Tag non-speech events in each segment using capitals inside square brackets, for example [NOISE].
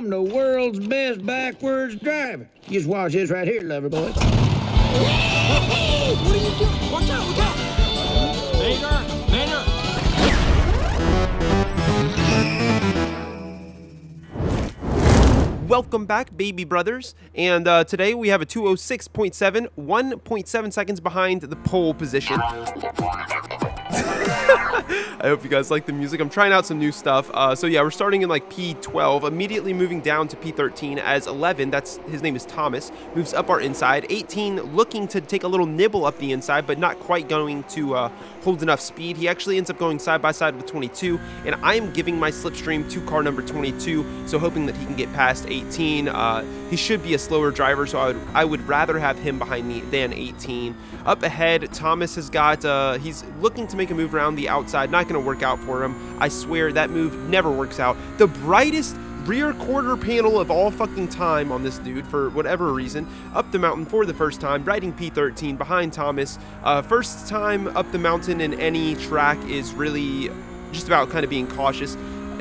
I'm the world's best backwards driver. You just watch this right here, lover boy. What are you doing? Watch out, look out! Vader! Vader! Welcome back, baby brothers. And uh, today we have a 206.7, 1.7 seconds behind the pole position. [LAUGHS] I hope you guys like the music. I'm trying out some new stuff. Uh, so yeah, we're starting in like P12, immediately moving down to P13 as 11, that's his name is Thomas, moves up our inside. 18 looking to take a little nibble up the inside, but not quite going to uh, hold enough speed. He actually ends up going side by side with 22, and I am giving my slipstream to car number 22, so hoping that he can get past 18. Uh, he should be a slower driver, so I would, I would rather have him behind me than 18. Up ahead, Thomas has got, uh, he's looking to make a move around the outside, not going to work out for him. I swear that move never works out. The brightest rear quarter panel of all fucking time on this dude for whatever reason. Up the mountain for the first time, riding P13 behind Thomas. Uh, first time up the mountain in any track is really just about kind of being cautious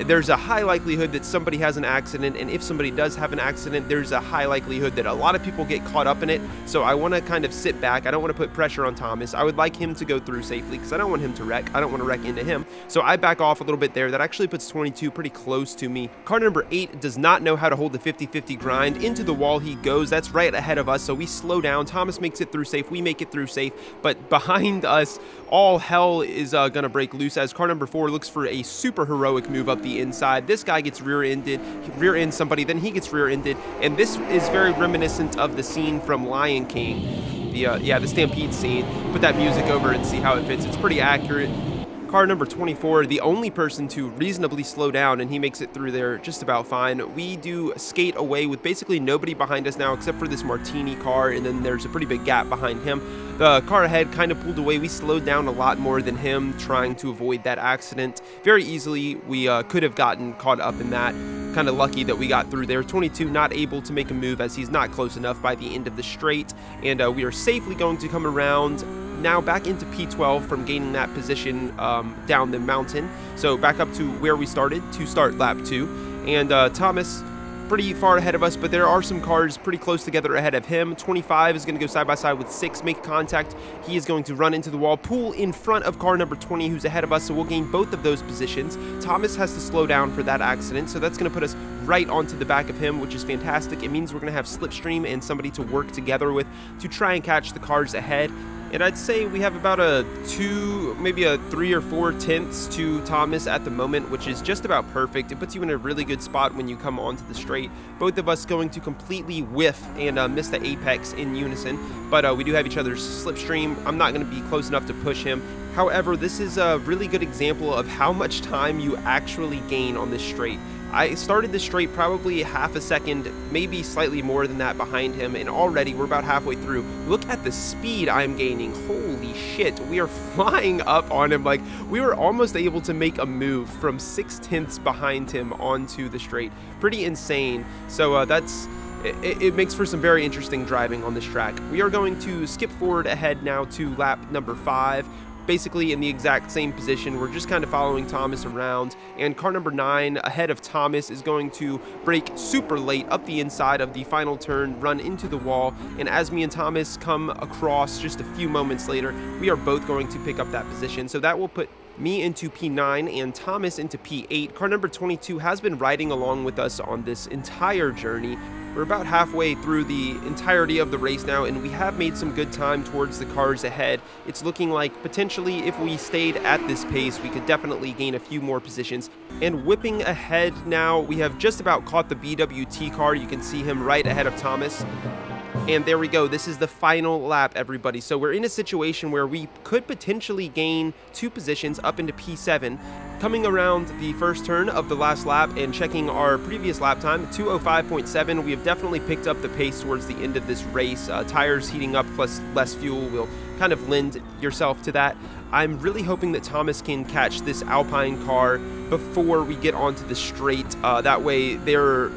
there's a high likelihood that somebody has an accident, and if somebody does have an accident, there's a high likelihood that a lot of people get caught up in it. So I want to kind of sit back. I don't want to put pressure on Thomas. I would like him to go through safely because I don't want him to wreck. I don't want to wreck into him. So I back off a little bit there. That actually puts 22 pretty close to me. Car number 8 does not know how to hold the 50-50 grind. Into the wall he goes. That's right ahead of us, so we slow down. Thomas makes it through safe. We make it through safe. But [LAUGHS] behind us, all hell is uh, going to break loose as car number 4 looks for a super heroic move up the inside. This guy gets rear-ended, rear-end somebody, then he gets rear-ended, and this is very reminiscent of the scene from Lion King. The, uh, yeah, the Stampede scene. Put that music over and see how it fits. It's pretty accurate. Car number 24, the only person to reasonably slow down, and he makes it through there just about fine. We do skate away with basically nobody behind us now except for this Martini car, and then there's a pretty big gap behind him. The car ahead kind of pulled away. We slowed down a lot more than him, trying to avoid that accident. Very easily, we uh, could have gotten caught up in that. Kind of lucky that we got through there. 22 not able to make a move as he's not close enough by the end of the straight, and uh, we are safely going to come around now back into P12 from gaining that position um, down the mountain. So back up to where we started to start lap two. And uh, Thomas pretty far ahead of us, but there are some cars pretty close together ahead of him. 25 is going to go side by side with 6, make contact. He is going to run into the wall, pull in front of car number 20, who's ahead of us, so we'll gain both of those positions. Thomas has to slow down for that accident, so that's going to put us right onto the back of him, which is fantastic. It means we're going to have slipstream and somebody to work together with to try and catch the cars ahead. And I'd say we have about a two, maybe a three or four tenths to Thomas at the moment, which is just about perfect. It puts you in a really good spot when you come onto the straight. Both of us going to completely whiff and uh, miss the apex in unison, but uh, we do have each other's slipstream. I'm not going to be close enough to push him. However, this is a really good example of how much time you actually gain on this straight. I started the straight probably half a second, maybe slightly more than that behind him, and already we're about halfway through. Look at the speed I'm gaining. Holy shit, we are [LAUGHS] flying up on him. Like, we were almost able to make a move from six tenths behind him onto the straight. Pretty insane. So uh, that's... It, it, makes for some very interesting driving on this track. We are going to skip forward ahead now to lap number five basically in the exact same position. We're just kind of following Thomas around, and car number nine ahead of Thomas is going to brake super late up the inside of the final turn, run into the wall, and as me and Thomas come across just a few moments later, we are both going to pick up that position. So that will put me into P9 and Thomas into P8. Car number 22 has been riding along with us on this entire journey. We're about halfway through the entirety of the race now, and we have made some good time towards the cars ahead. It's looking like potentially if we stayed at this pace, we could definitely gain a few more positions. And whipping ahead now, we have just about caught the BWT car. You can see him right ahead of Thomas. And there we go. This is the final lap, everybody. So we're in a situation where we could potentially gain two positions up into P7. Coming around the first turn of the last lap and checking our previous lap time, 205.7, we have definitely picked up the pace towards the end of this race. Uh, tires heating up plus less fuel will kind of lend yourself to that. I'm really hoping that Thomas can catch this Alpine car before we get onto the straight. Uh, that way they're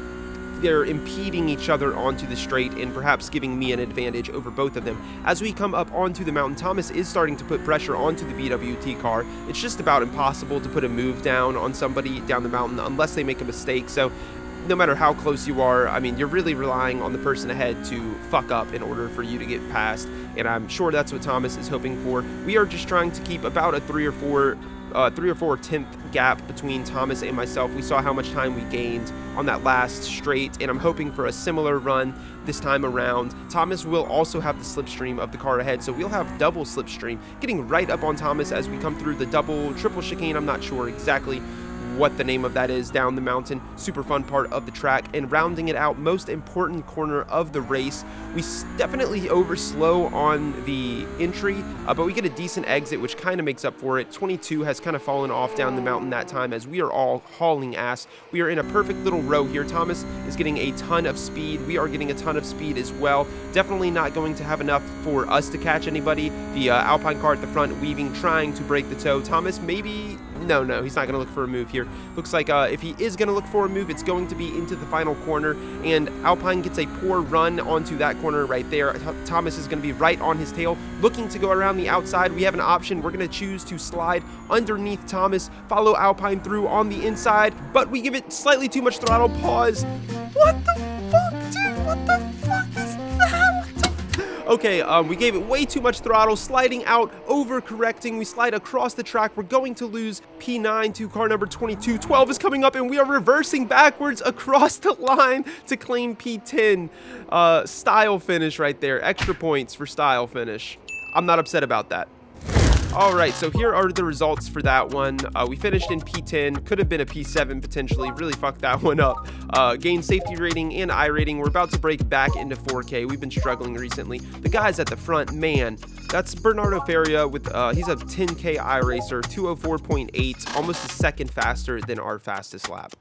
they're impeding each other onto the straight and perhaps giving me an advantage over both of them. As we come up onto the mountain, Thomas is starting to put pressure onto the BWT car. It's just about impossible to put a move down on somebody down the mountain unless they make a mistake. So no matter how close you are, I mean, you're really relying on the person ahead to fuck up in order for you to get past. And I'm sure that's what Thomas is hoping for. We are just trying to keep about a three or four uh, three or four tenth gap between Thomas and myself. We saw how much time we gained on that last straight, and I'm hoping for a similar run this time around. Thomas will also have the slipstream of the car ahead, so we'll have double slipstream, getting right up on Thomas as we come through the double, triple chicane. I'm not sure exactly what the name of that is down the mountain. Super fun part of the track. And rounding it out, most important corner of the race. We definitely overslow on the entry, uh, but we get a decent exit, which kind of makes up for it. 22 has kind of fallen off down the mountain that time as we are all hauling ass. We are in a perfect little row here. Thomas is getting a ton of speed. We are getting a ton of speed as well. Definitely not going to have enough for us to catch anybody. The uh, Alpine car at the front weaving, trying to break the toe. Thomas maybe no, no, he's not going to look for a move here. Looks like uh, if he is going to look for a move, it's going to be into the final corner, and Alpine gets a poor run onto that corner right there. Thomas is going to be right on his tail, looking to go around the outside. We have an option. We're going to choose to slide underneath Thomas, follow Alpine through on the inside, but we give it slightly too much throttle. Pause. What the fuck, dude? What the Okay, um, we gave it way too much throttle, sliding out, overcorrecting. We slide across the track. We're going to lose P9 to car number 22. 12 is coming up, and we are reversing backwards across the line to claim P10. Uh, style finish right there. Extra points for style finish. I'm not upset about that. All right, so here are the results for that one. Uh, we finished in P10, could have been a P7 potentially, really fucked that one up. Uh, gained safety rating and I rating. We're about to break back into 4K. We've been struggling recently. The guys at the front, man, that's Bernardo Faria with, uh, he's a 10K iRacer, 204.8, almost a second faster than our fastest lap.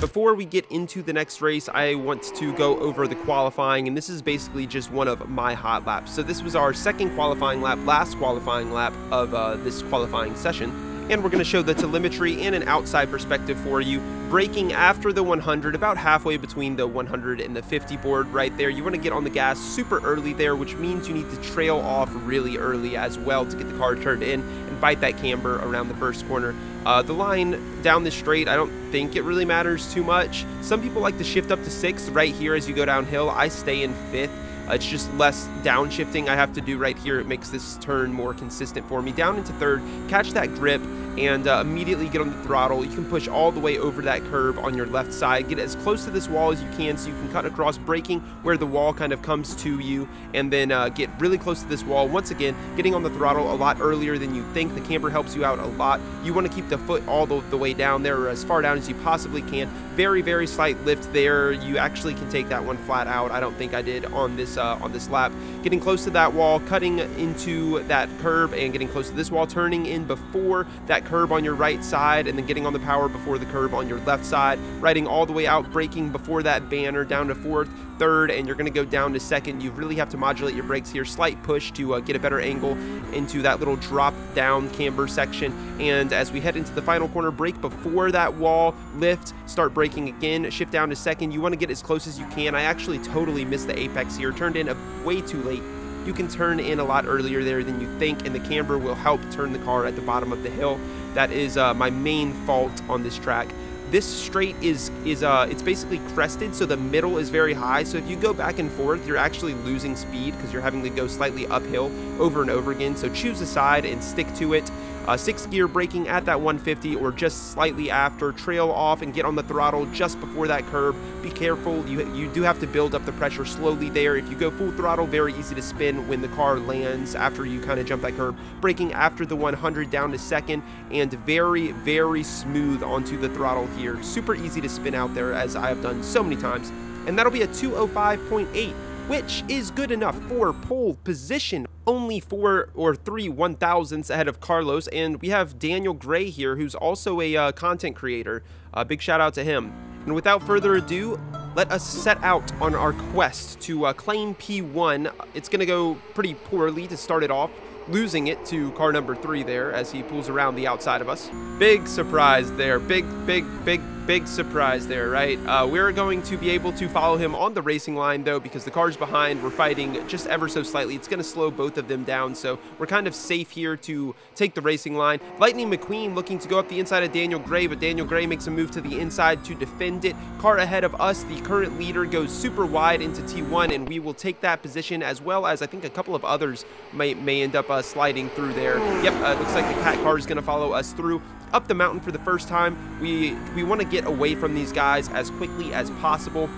Before we get into the next race, I want to go over the qualifying, and this is basically just one of my hot laps. So this was our second qualifying lap, last qualifying lap of uh, this qualifying session and we're going to show the telemetry and an outside perspective for you. Braking after the 100, about halfway between the 100 and the 50 board right there. You want to get on the gas super early there, which means you need to trail off really early as well to get the car turned in and bite that camber around the first corner. Uh, the line down the straight, I don't think it really matters too much. Some people like to shift up to sixth right here as you go downhill. I stay in fifth. It's just less downshifting I have to do right here. It makes this turn more consistent for me. Down into third, catch that grip, and uh, immediately get on the throttle. You can push all the way over that curb on your left side. Get as close to this wall as you can so you can cut across, braking where the wall kind of comes to you, and then uh, get really close to this wall. Once again, getting on the throttle a lot earlier than you think. The camber helps you out a lot. You want to keep the foot all the, the way down there, or as far down as you possibly can. Very, very slight lift there. You actually can take that one flat out. I don't think I did on this uh, on this lap. Getting close to that wall, cutting into that curb, and getting close to this wall, turning in before that curb on your right side, and then getting on the power before the curb on your left side, riding all the way out, braking before that banner down to fourth, third, and you're going to go down to second. You really have to modulate your brakes here, slight push to uh, get a better angle into that little drop down camber section. And as we head into the final corner, brake before that wall, lift, start braking again, shift down to second. You want to get as close as you can. I actually totally missed the apex here, turned in a, way too late you can turn in a lot earlier there than you think, and the camber will help turn the car at the bottom of the hill. That is uh, my main fault on this track. This straight is is uh, it's basically crested, so the middle is very high. So if you go back and forth, you're actually losing speed because you're having to go slightly uphill over and over again. So choose a side and stick to it. Uh, six gear braking at that 150 or just slightly after, trail off and get on the throttle just before that curb. Be careful, you, you do have to build up the pressure slowly there. If you go full throttle, very easy to spin when the car lands after you kind of jump that curb. Braking after the 100 down to second and very, very smooth onto the throttle here. Super easy to spin out there as I have done so many times. And that'll be a 205.8 which is good enough for pole position. Only four or three one thousandths ahead of Carlos, and we have Daniel Gray here, who's also a uh, content creator. Uh, big shout out to him. And without further ado, let us set out on our quest to uh, claim P1. It's going to go pretty poorly to start it off, losing it to car number three there as he pulls around the outside of us. Big surprise there. Big, big, big, big surprise there, right? Uh, we're going to be able to follow him on the racing line, though, because the cars behind were fighting just ever so slightly. It's going to slow both of them down, so we're kind of safe here to take the racing line. Lightning McQueen looking to go up the inside of Daniel Gray, but Daniel Gray makes a move to the inside to defend it. Car ahead of us, the current leader, goes super wide into T1, and we will take that position, as well as I think a couple of others may, may end up uh, sliding through there. Yep, uh, looks like the Cat car is going to follow us through up the mountain for the first time. We, we want to get away from these guys as quickly as possible.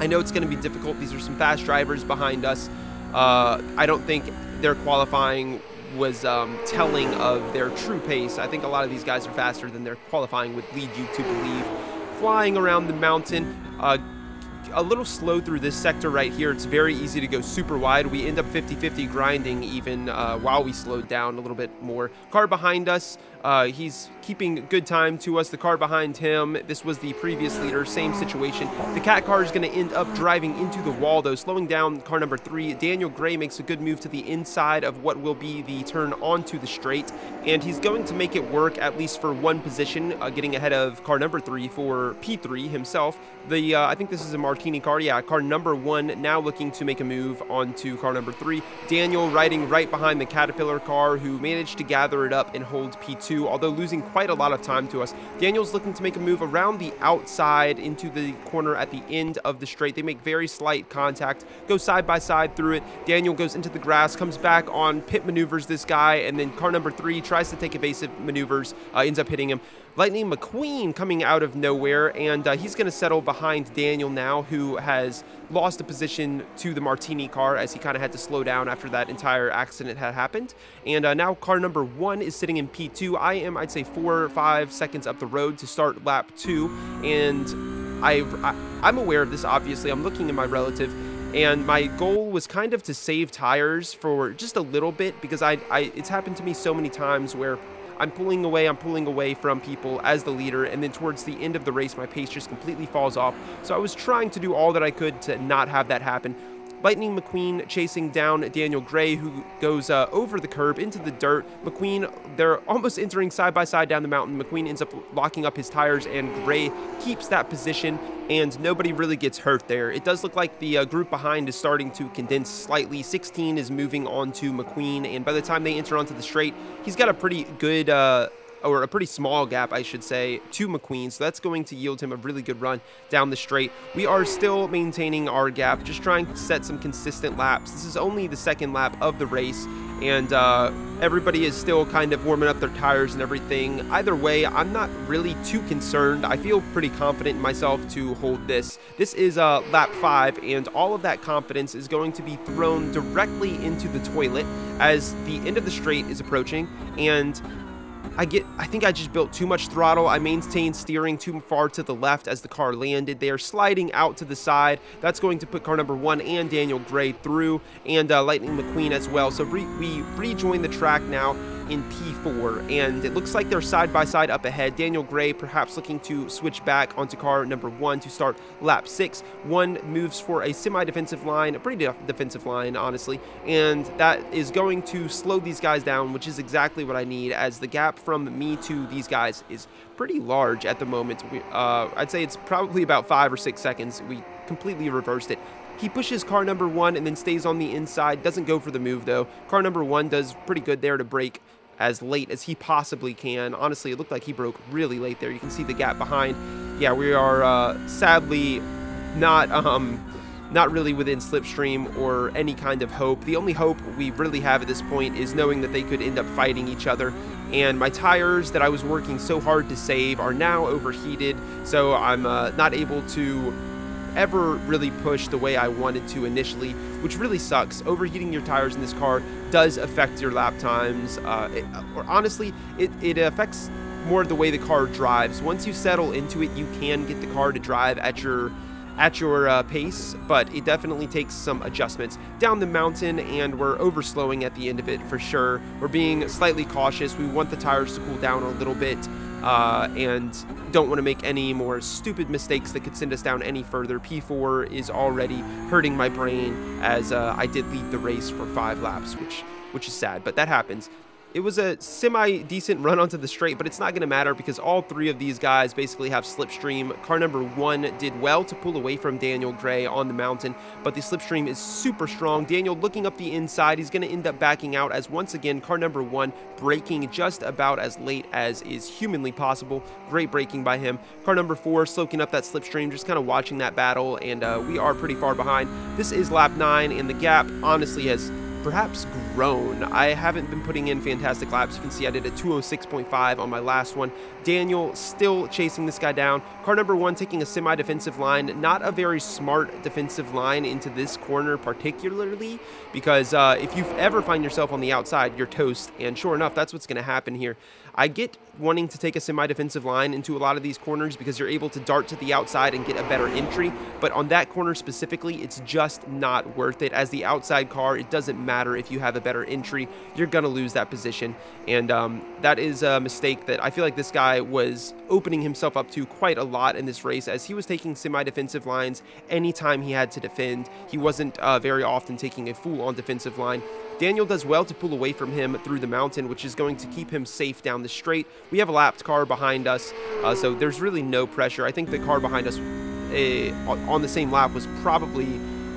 I know it's going to be difficult. These are some fast drivers behind us. Uh, I don't think their qualifying was um, telling of their true pace. I think a lot of these guys are faster than their qualifying would lead you to believe. Flying around the mountain, uh, a little slow through this sector right here. It's very easy to go super wide. We end up 50-50 grinding even uh, while we slowed down a little bit more. Car behind us, uh, he's keeping good time to us. The car behind him, this was the previous leader, same situation. The cat car is going to end up driving into the wall, though, slowing down car number three. Daniel Gray makes a good move to the inside of what will be the turn onto the straight, and he's going to make it work at least for one position, uh, getting ahead of car number three for P3 himself. The uh, I think this is a Martini car. Yeah, car number one now looking to make a move onto car number three. Daniel riding right behind the Caterpillar car, who managed to gather it up and hold P2 although losing quite a lot of time to us. Daniel's looking to make a move around the outside into the corner at the end of the straight. They make very slight contact, go side by side through it. Daniel goes into the grass, comes back on pit maneuvers this guy, and then car number three tries to take evasive maneuvers, uh, ends up hitting him. Lightning McQueen coming out of nowhere, and uh, he's going to settle behind Daniel now, who has lost a position to the Martini car as he kind of had to slow down after that entire accident had happened. And uh, now car number one is sitting in P2. I am, I'd say, four or five seconds up the road to start lap two, and I, I I'm aware of this. Obviously, I'm looking at my relative and my goal was kind of to save tires for just a little bit because I, I it's happened to me so many times where I'm pulling away, I'm pulling away from people as the leader, and then towards the end of the race, my pace just completely falls off. So I was trying to do all that I could to not have that happen. Lightning McQueen chasing down Daniel Gray, who goes uh, over the curb into the dirt. McQueen, they're almost entering side by side down the mountain. McQueen ends up locking up his tires, and Gray keeps that position, and nobody really gets hurt there. It does look like the uh, group behind is starting to condense slightly. 16 is moving on to McQueen, and by the time they enter onto the straight, he's got a pretty good uh, or a pretty small gap, I should say, to McQueen. So that's going to yield him a really good run down the straight. We are still maintaining our gap, just trying to set some consistent laps. This is only the second lap of the race, and uh, everybody is still kind of warming up their tires and everything. Either way, I'm not really too concerned. I feel pretty confident in myself to hold this. This is uh, lap five, and all of that confidence is going to be thrown directly into the toilet as the end of the straight is approaching, and I get I think I just built too much throttle. I maintained steering too far to the left as the car landed. They are sliding out to the side. That's going to put car number one and Daniel Gray through and uh, Lightning McQueen as well. So re we rejoin the track now in P4, and it looks like they're side by side up ahead. Daniel Gray perhaps looking to switch back onto car number one to start lap six. One moves for a semi-defensive line, a pretty defensive line, honestly, and that is going to slow these guys down, which is exactly what I need, as the gap from me to these guys is pretty large at the moment. Uh, I'd say it's probably about five or six seconds. We completely reversed it. He pushes car number one and then stays on the inside. Doesn't go for the move though. Car number one does pretty good there to break as late as he possibly can. Honestly, it looked like he broke really late there. You can see the gap behind. Yeah, we are uh, sadly not um, not really within slipstream or any kind of hope. The only hope we really have at this point is knowing that they could end up fighting each other. And my tires that I was working so hard to save are now overheated, so I'm uh, not able to ever really push the way I wanted to initially, which really sucks. Overheating your tires in this car does affect your lap times, uh, it, or honestly, it, it affects more the way the car drives. Once you settle into it, you can get the car to drive at your at your uh, pace, but it definitely takes some adjustments down the mountain, and we're overslowing at the end of it for sure. We're being slightly cautious. We want the tires to cool down a little bit uh, and don't want to make any more stupid mistakes that could send us down any further. P4 is already hurting my brain as uh, I did lead the race for five laps, which which is sad, but that happens. It was a semi-decent run onto the straight, but it's not going to matter because all three of these guys basically have slipstream. Car number one did well to pull away from Daniel Gray on the mountain, but the slipstream is super strong. Daniel looking up the inside, he's going to end up backing out as once again, car number one braking just about as late as is humanly possible. Great braking by him. Car number four soaking up that slipstream, just kind of watching that battle, and uh, we are pretty far behind. This is lap nine, and the gap honestly has perhaps grown. I haven't been putting in fantastic laps. You can see I did a 206.5 on my last one. Daniel still chasing this guy down. Car number one taking a semi-defensive line. Not a very smart defensive line into this corner particularly because uh, if you ever find yourself on the outside, you're toast. And sure enough, that's what's going to happen here. I get wanting to take a semi-defensive line into a lot of these corners because you're able to dart to the outside and get a better entry. But on that corner specifically, it's just not worth it. As the outside car, it doesn't matter if you have a better entry. You're going to lose that position. And um, that is a mistake that I feel like this guy was opening himself up to quite a lot in this race as he was taking semi-defensive lines anytime he had to defend. He wasn't uh, very often taking a full-on defensive line. Daniel does well to pull away from him through the mountain, which is going to keep him safe down the straight. We have a lapped car behind us, uh, so there's really no pressure. I think the car behind us uh, on the same lap was probably,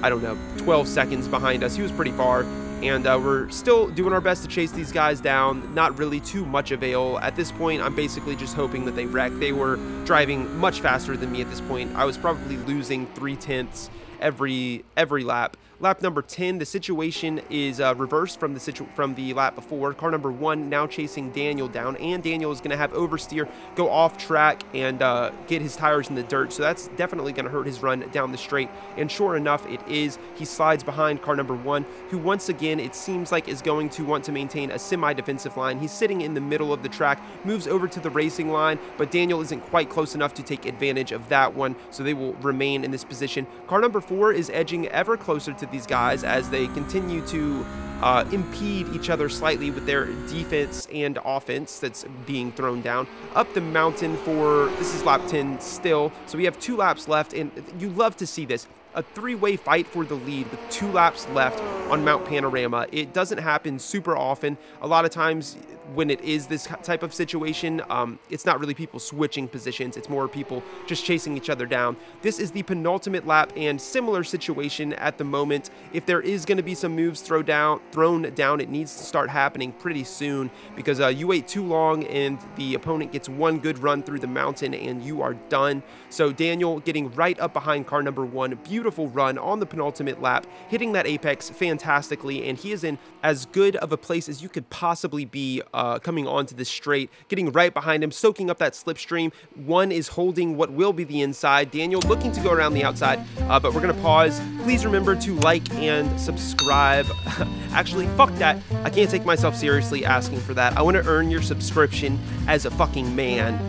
I don't know, 12 seconds behind us. He was pretty far, and uh, we're still doing our best to chase these guys down. Not really too much avail. At this point, I'm basically just hoping that they wreck. They were driving much faster than me at this point. I was probably losing three tenths every every lap. Lap number 10, the situation is uh, reversed from the situ from the lap before. Car number one now chasing Daniel down, and Daniel is going to have oversteer, go off track, and uh, get his tires in the dirt. So that's definitely going to hurt his run down the straight. And sure enough, it is. He slides behind car number one, who once again it seems like is going to want to maintain a semi-defensive line. He's sitting in the middle of the track, moves over to the racing line, but Daniel isn't quite close enough to take advantage of that one, so they will remain in this position. Car number four is edging ever closer to these guys as they continue to uh, impede each other slightly with their defense and offense that's being thrown down. Up the mountain for, this is lap 10 still, so we have two laps left, and you love to see this a three-way fight for the lead with two laps left on Mount Panorama. It doesn't happen super often. A lot of times when it is this type of situation, um, it's not really people switching positions. It's more people just chasing each other down. This is the penultimate lap and similar situation at the moment. If there is going to be some moves throw down, thrown down, it needs to start happening pretty soon because uh, you wait too long and the opponent gets one good run through the mountain and you are done. So Daniel getting right up behind car number one. Beautiful run on the penultimate lap, hitting that apex fantastically, and he is in as good of a place as you could possibly be uh, coming onto this straight, getting right behind him, soaking up that slipstream. One is holding what will be the inside. Daniel looking to go around the outside, uh, but we're going to pause. Please remember to like and subscribe. [LAUGHS] Actually, fuck that. I can't take myself seriously asking for that. I want to earn your subscription as a fucking man.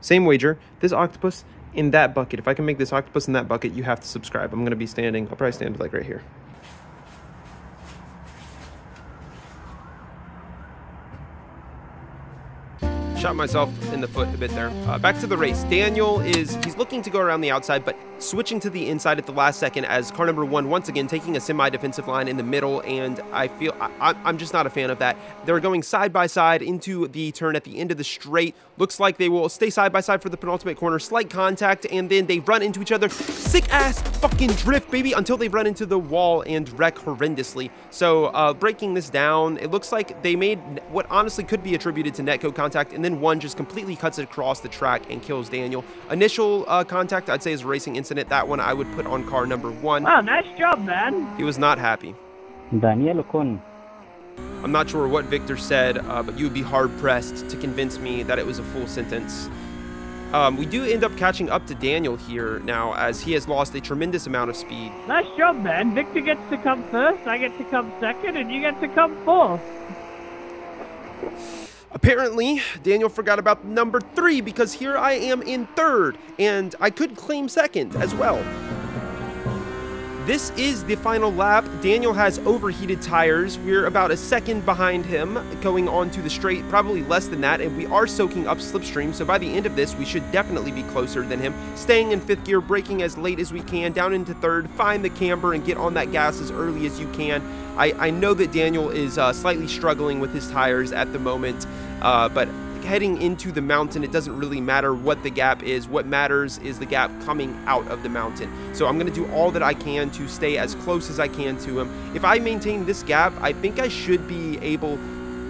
Same wager. This octopus in that bucket. If I can make this octopus in that bucket, you have to subscribe. I'm going to be standing. I'll probably stand like right here. Shot myself in the foot a bit there. Uh, back to the race. Daniel is, he's looking to go around the outside, but switching to the inside at the last second as car number one, once again, taking a semi-defensive line in the middle, and I feel, I, I'm just not a fan of that. They're going side by side into the turn at the end of the straight. Looks like they will stay side by side for the penultimate corner. Slight contact, and then they run into each other. Sick ass fucking drift, baby, until they run into the wall and wreck horrendously. So, uh, breaking this down, it looks like they made what honestly could be attributed to netcode contact, and then one just completely cuts it across the track and kills Daniel. Initial uh, contact, I'd say, is a racing incident. That one I would put on car number one. Wow, nice job, man. He was not happy. Daniel Ocon. I'm not sure what Victor said, uh, but you would be hard pressed to convince me that it was a full sentence. Um, we do end up catching up to Daniel here now, as he has lost a tremendous amount of speed. Nice job, man. Victor gets to come first, I get to come second, and you get to come fourth. Apparently, Daniel forgot about number three because here I am in third, and I could claim second as well. This is the final lap. Daniel has overheated tires. We're about a second behind him going onto the straight, probably less than that, and we are soaking up slipstream. So by the end of this, we should definitely be closer than him. Staying in fifth gear, braking as late as we can, down into third, find the camber and get on that gas as early as you can. I, I know that Daniel is uh, slightly struggling with his tires at the moment, uh, but heading into the mountain, it doesn't really matter what the gap is. What matters is the gap coming out of the mountain. So I'm going to do all that I can to stay as close as I can to him. If I maintain this gap, I think I should be able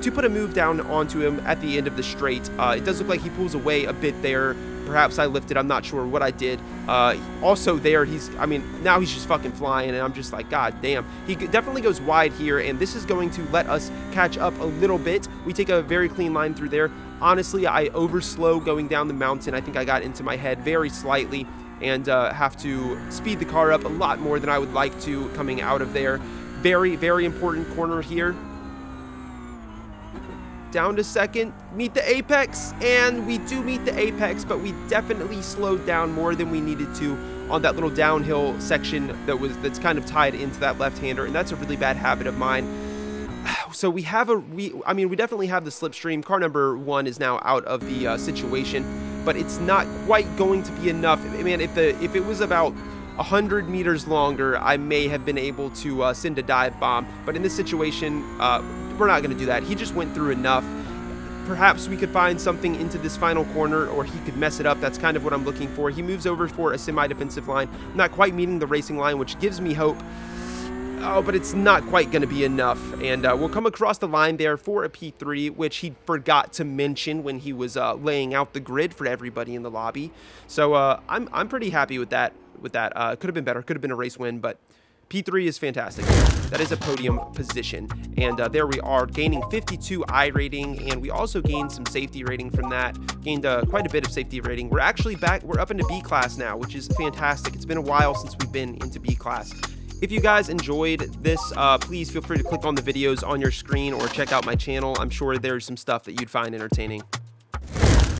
to put a move down onto him at the end of the straight. Uh, it does look like he pulls away a bit there. Perhaps I lifted. I'm not sure what I did. Uh, also there, he's, I mean, now he's just fucking flying, and I'm just like, God damn. He definitely goes wide here, and this is going to let us catch up a little bit. We take a very clean line through there. Honestly, I overslow going down the mountain. I think I got into my head very slightly and uh, have to speed the car up a lot more than I would like to coming out of there. Very, very important corner here down to second, meet the apex, and we do meet the apex, but we definitely slowed down more than we needed to on that little downhill section that was that's kind of tied into that left-hander, and that's a really bad habit of mine. [SIGHS] So we have a we I mean we definitely have the slipstream. Car number one is now out of the uh, situation, but it's not quite going to be enough. I mean, if the if it was about 100 meters longer, I may have been able to uh, send a dive bomb. But in this situation, uh, we're not going to do that. He just went through enough. Perhaps we could find something into this final corner or he could mess it up. That's kind of what I'm looking for. He moves over for a semi-defensive line, not quite meeting the racing line, which gives me hope. Oh, but it's not quite going to be enough. And uh, we'll come across the line there for a P3, which he forgot to mention when he was uh, laying out the grid for everybody in the lobby. So uh, I'm, I'm pretty happy with that. With that, uh, could have been better. Could have been a race win, but P3 is fantastic. That is a podium position. And uh, there we are, gaining 52 I rating, and we also gained some safety rating from that. Gained uh, quite a bit of safety rating. We're actually back, we're up into B class now, which is fantastic. It's been a while since we've been into B class. If you guys enjoyed this, uh, please feel free to click on the videos on your screen or check out my channel. I'm sure there's some stuff that you'd find entertaining.